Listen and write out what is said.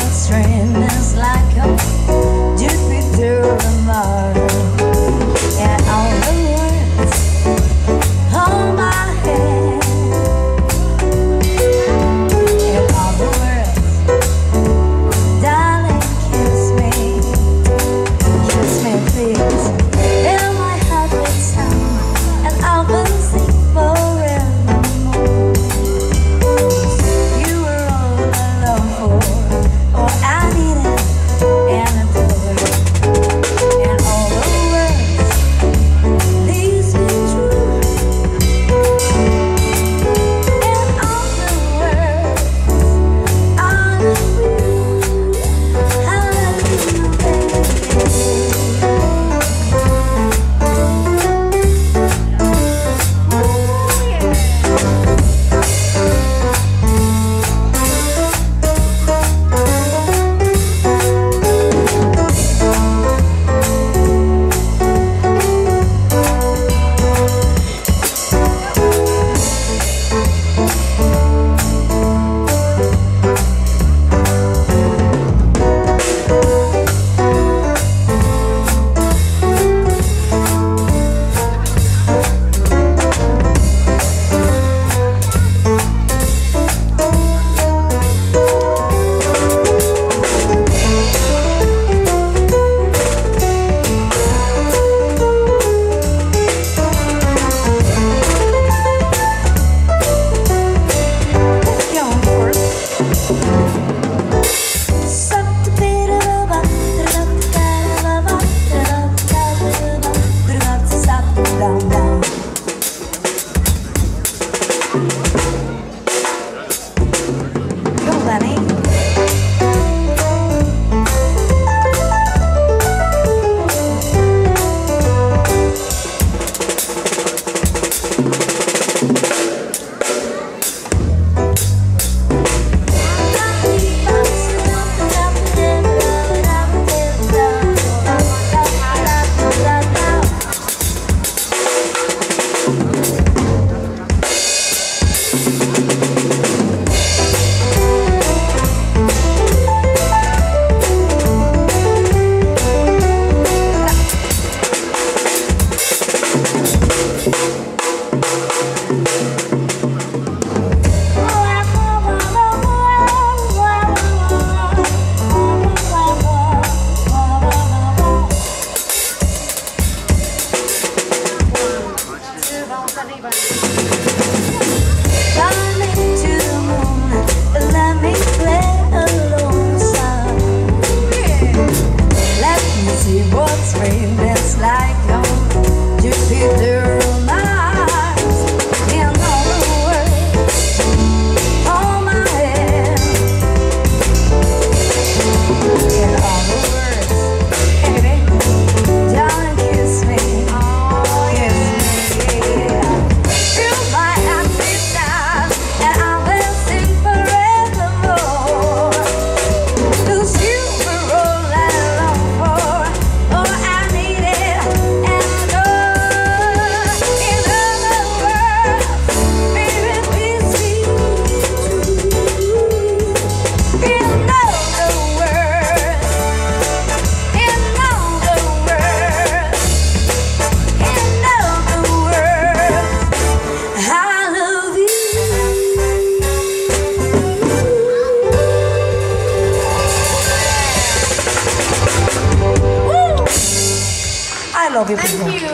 stream is like a Jupiter remote. I love you. Thank you.